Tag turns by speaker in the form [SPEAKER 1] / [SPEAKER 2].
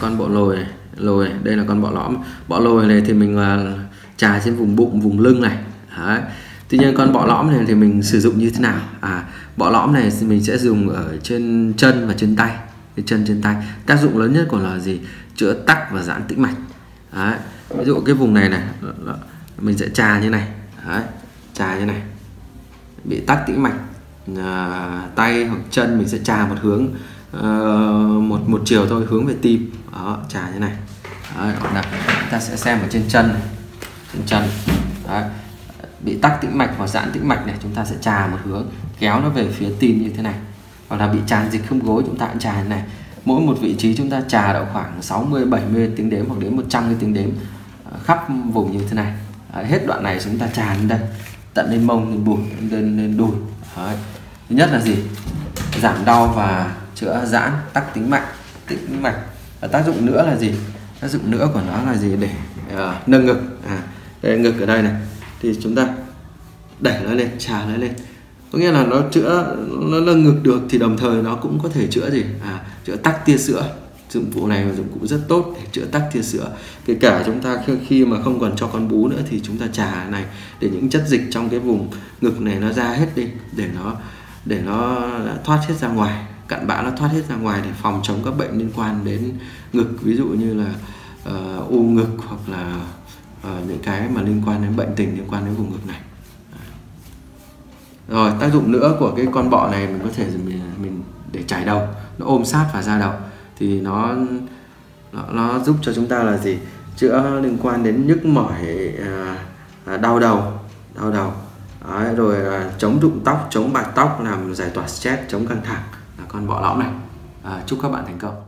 [SPEAKER 1] con bọ lồi này lồi này. đây là con bọ lõm. Bọ lồi này thì mình là trà trên vùng bụng vùng lưng này. Đấy. tuy nhiên con bọ lõm này thì mình sử dụng như thế nào? À bọ lõm này thì mình sẽ dùng ở trên chân và trên tay. Trên chân trên tay. Tác dụng lớn nhất của là gì? Chữa tắc và giãn tĩnh mạch. Đấy. ví dụ cái vùng này này mình sẽ trà như này. Đấy. trà như này. Bị tắc tĩnh mạch. À, tay hoặc chân mình sẽ trà một hướng uh, một chiều thôi hướng về tim. Đó trà như này. Đấy, hoặc là chúng ta sẽ xem ở trên chân này. trên chân. Đấy. bị tắc tĩnh mạch hoặc giãn tĩnh mạch này chúng ta sẽ trà một hướng kéo nó về phía tim như thế này. Hoặc là bị tràn dịch khớp gối chúng ta cũng trà như này. Mỗi một vị trí chúng ta trà độ khoảng 60 70 tiếng đếm hoặc đến 100 cái tiếng đếm ờ, khắp vùng như thế này. Đấy, hết đoạn này chúng ta trà lên đây. Tận lên mông lên bụng lên lên đùi. Đấy. thứ nhất là gì? Giảm đau và chữa giãn tắc tính mạch tĩnh mạch và tác dụng nữa là gì? Tác dụng nữa của nó là gì? Để à, nâng ngực. À đây ngực ở đây này. Thì chúng ta đẩy nó lên trà nó lên. Có nghĩa là nó chữa nó nâng ngực được thì đồng thời nó cũng có thể chữa gì? À chữa tắc tia sữa. Dụng cụ này là dụng cụ rất tốt để chữa tắc tia sữa. Kể cả chúng ta khi mà không còn cho con bú nữa thì chúng ta trà này để những chất dịch trong cái vùng ngực này nó ra hết đi để nó để nó thoát hết ra ngoài cặn bã nó thoát hết ra ngoài để phòng chống các bệnh liên quan đến ngực ví dụ như là uh, u ngực hoặc là uh, những cái mà liên quan đến bệnh tình liên quan đến vùng ngực này. Rồi tác dụng nữa của cái con bọ này mình có thể mình, mình để chải đầu nó ôm sát vào da đầu. Thì nó nó, nó giúp cho chúng ta là gì? Chữa liên quan đến nhức mỏi à, à, đau đầu đau đầu. Đấy, rồi à, chống rụng tóc chống bạc tóc làm giải tỏa stress chống căng thẳng còn con bọ lõm này. À, chúc các bạn thành công.